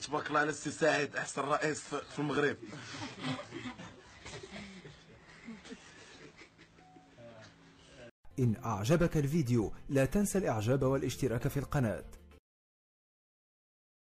تبارك الله على السي سعيد أحسن رئيس في المغرب. إن أعجبك الفيديو لا تنسى الإعجاب والاشتراك في القناة.